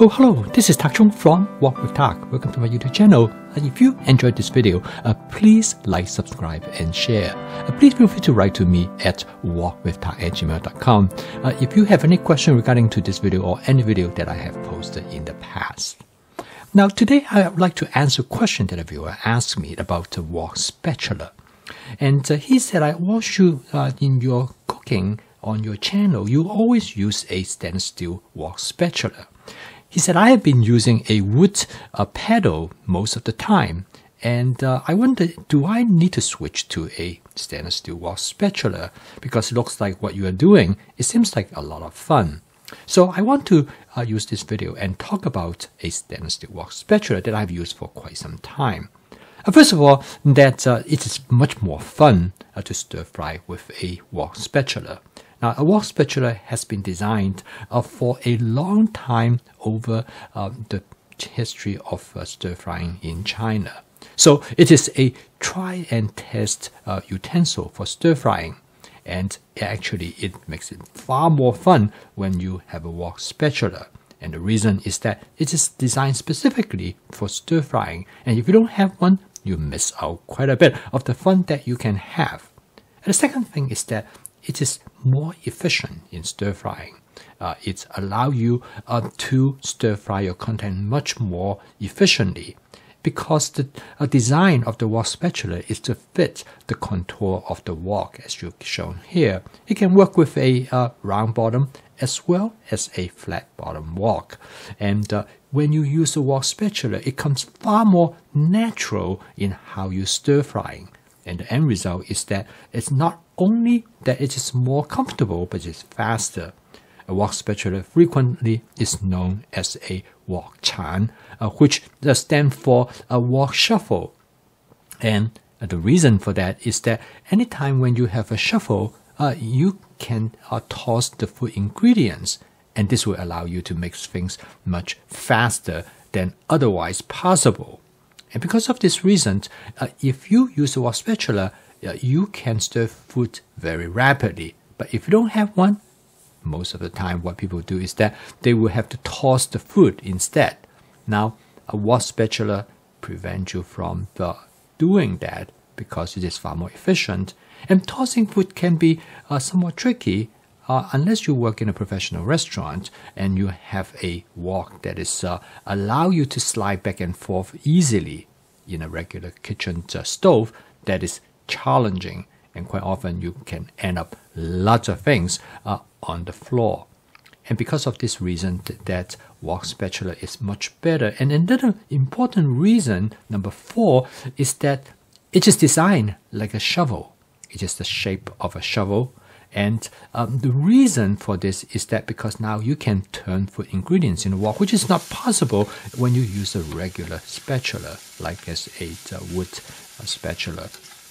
Oh, hello, this is Tak Chung from Wok with Tak. Welcome to my YouTube channel. And if you enjoyed this video, uh, please like, subscribe, and share. Uh, please feel free to write to me at wokwithtak at gmail.com uh, if you have any question regarding to this video or any video that I have posted in the past. Now, today I would like to answer a question that a viewer asked me about the wok spatula. And uh, he said, I watched you uh, in your cooking on your channel, you always use a steel wok spatula. He said, I have been using a wood uh, paddle most of the time, and uh, I wonder, do I need to switch to a stainless steel wok spatula? Because it looks like what you are doing, it seems like a lot of fun. So I want to uh, use this video and talk about a stainless steel wok spatula that I've used for quite some time. Uh, first of all, that uh, it is much more fun uh, to stir fry with a wok spatula. Now, a wok spatula has been designed uh, for a long time over uh, the history of uh, stir frying in China. So it is a try and test uh, utensil for stir frying. And actually, it makes it far more fun when you have a wok spatula. And the reason is that it is designed specifically for stir frying. And if you don't have one, you miss out quite a bit of the fun that you can have. And the second thing is that it is more efficient in stir frying. Uh, it allows you uh, to stir fry your content much more efficiently because the uh, design of the wok spatula is to fit the contour of the wok as you've shown here. It can work with a uh, round bottom as well as a flat bottom wok. And uh, when you use a wok spatula, it comes far more natural in how you stir frying. And the end result is that it's not only that it is more comfortable, but it's faster. A wok spatula frequently is known as a wok chan, uh, which stands for a wok shuffle. And uh, the reason for that is that anytime when you have a shuffle, uh, you can uh, toss the food ingredients, and this will allow you to make things much faster than otherwise possible. And because of this reason, uh, if you use a wok spatula, uh, you can stir food very rapidly. But if you don't have one, most of the time what people do is that they will have to toss the food instead. Now, a wok spatula prevents you from uh, doing that because it is far more efficient. And tossing food can be uh, somewhat tricky uh, unless you work in a professional restaurant and you have a wok that is uh, allow you to slide back and forth easily in a regular kitchen uh, stove that is challenging and quite often you can end up lots of things uh, on the floor. And because of this reason that wok spatula is much better. And another important reason number four is that it is designed like a shovel. It is the shape of a shovel. And um, the reason for this is that because now you can turn food ingredients in a wok, which is not possible when you use a regular spatula, like as a uh, wood uh, spatula,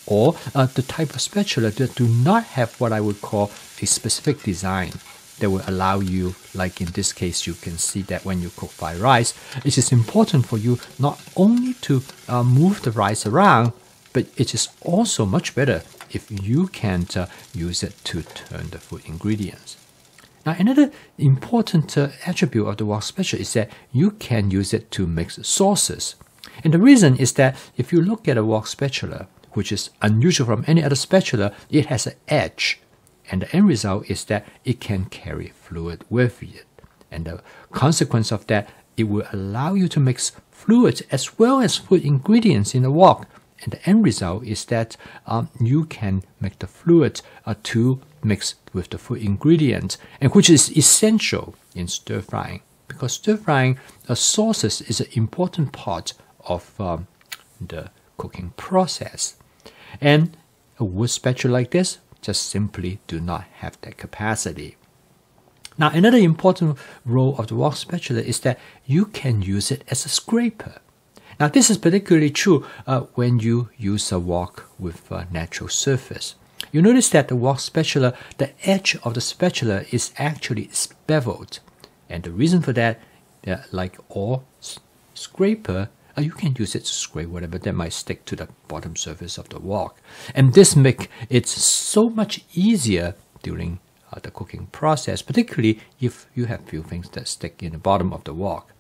or uh, the type of spatula that do not have what I would call a specific design that will allow you, like in this case, you can see that when you cook fried rice, it is important for you not only to uh, move the rice around, but it is also much better if you can't uh, use it to turn the food ingredients. Now, another important uh, attribute of the wok spatula is that you can use it to mix sauces. And the reason is that if you look at a wok spatula, which is unusual from any other spatula, it has an edge. And the end result is that it can carry fluid with it. And the consequence of that, it will allow you to mix fluids as well as food ingredients in the wok and the end result is that um, you can make the fluid uh, to mix with the food ingredients, and which is essential in stir frying because stir frying uh, sauces is an important part of um, the cooking process. And a wood spatula like this just simply do not have that capacity. Now, another important role of the wok spatula is that you can use it as a scraper. Now, this is particularly true uh, when you use a wok with a natural surface. You notice that the wok spatula, the edge of the spatula is actually beveled. And the reason for that, uh, like all scraper, uh, you can use it to scrape whatever that might stick to the bottom surface of the wok. And this makes it so much easier during uh, the cooking process, particularly if you have few things that stick in the bottom of the wok.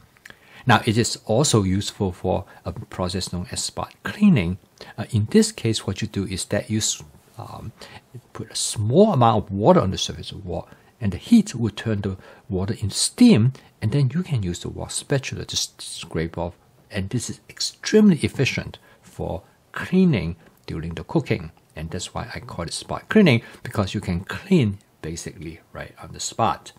Now, it is also useful for a process known as spot cleaning. Uh, in this case, what you do is that you um, put a small amount of water on the surface of the wok, and the heat will turn the water into steam, and then you can use the wok spatula to scrape off. And this is extremely efficient for cleaning during the cooking. And that's why I call it spot cleaning, because you can clean basically right on the spot.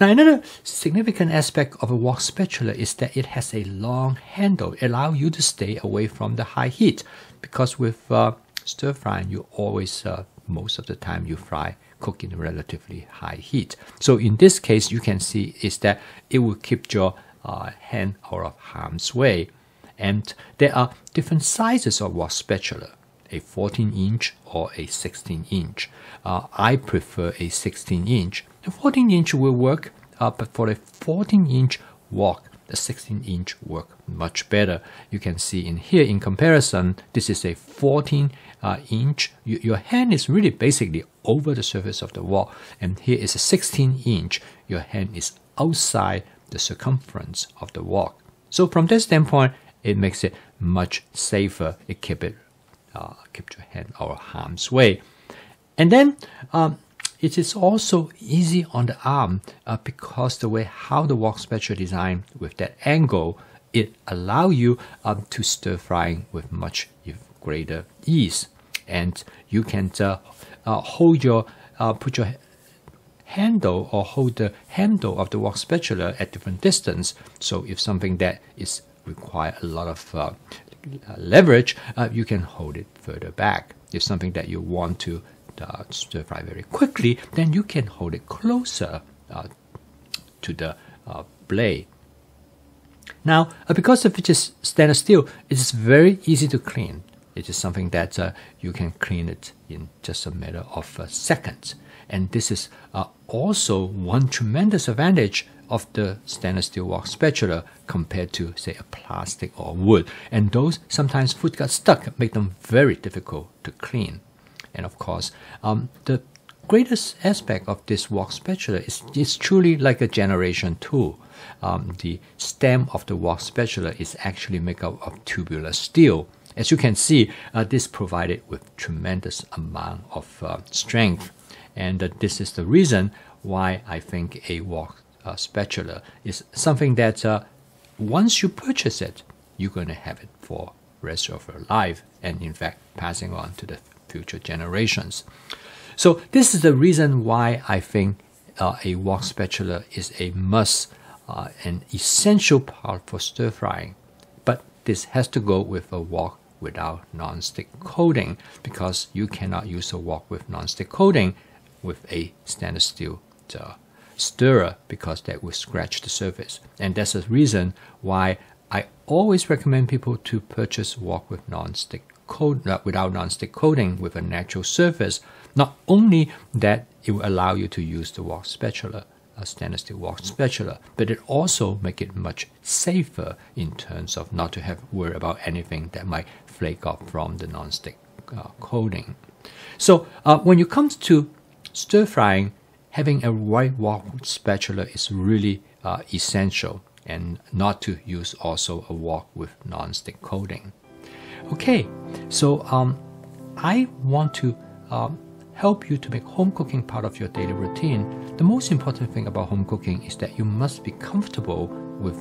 Now, another significant aspect of a wok spatula is that it has a long handle, it allows you to stay away from the high heat. Because with uh, stir frying, you always, uh, most of the time, you fry cook in a relatively high heat. So in this case, you can see is that it will keep your uh, hand out of harm's way. And there are different sizes of wok spatula a 14 inch or a 16 inch. Uh, I prefer a 16 inch. The 14 inch will work, uh, but for a 14 inch wok, the 16 inch work much better. You can see in here in comparison, this is a 14 uh, inch. You, your hand is really basically over the surface of the wok, and here is a 16 inch. Your hand is outside the circumference of the wok. So from that standpoint, it makes it much safer. It keep it uh, keep your hand out of harm's way. And then um, it is also easy on the arm uh, because the way how the wok spatula designed with that angle, it allow you um, to stir frying with much greater ease. And you can uh, uh, hold your, uh, put your handle or hold the handle of the wok spatula at different distance. So if something that is require a lot of uh, uh, leverage, uh, you can hold it further back. If something that you want to uh, stir fry very quickly, then you can hold it closer uh, to the uh, blade. Now, because of it is stainless steel, it is very easy to clean. It is something that you can clean it in just a matter of seconds. And this is also one tremendous advantage of the stainless steel wok spatula compared to, say, a plastic or wood. And those sometimes food got stuck, make them very difficult to clean. And of course, um, the greatest aspect of this wok spatula is it's truly like a generation tool. Um, the stem of the wok spatula is actually made up of tubular steel. As you can see, uh, this provided with tremendous amount of uh, strength. And this is the reason why I think a wok uh, spatula is something that uh, once you purchase it, you're going to have it for rest of your life, and in fact, passing on to the future generations. So this is the reason why I think uh, a wok spatula is a must, uh, an essential part for stir frying. But this has to go with a wok without non-stick coating because you cannot use a wok with non-stick coating with a stainless steel uh, stirrer because that will scratch the surface. And that's the reason why I always recommend people to purchase wok with non-stick coat uh, without non-stick coating with a natural surface. Not only that it will allow you to use the wok spatula, a stainless steel wok spatula, but it also make it much safer in terms of not to have worry about anything that might flake off from the non-stick uh, coating. So uh, when you come to stir frying, having a white wok spatula is really uh, essential and not to use also a wok with non-stick coating. Okay, so um, I want to um, help you to make home cooking part of your daily routine. The most important thing about home cooking is that you must be comfortable with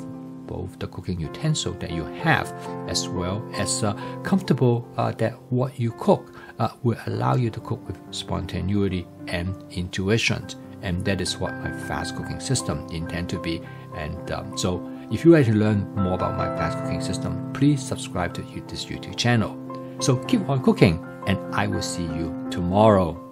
both the cooking utensil that you have as well as uh, comfortable uh, that what you cook uh, will allow you to cook with spontaneity and intuition and that is what my fast cooking system intend to be. And um, so, if you like to learn more about my fast cooking system, please subscribe to this YouTube channel. So keep on cooking, and I will see you tomorrow.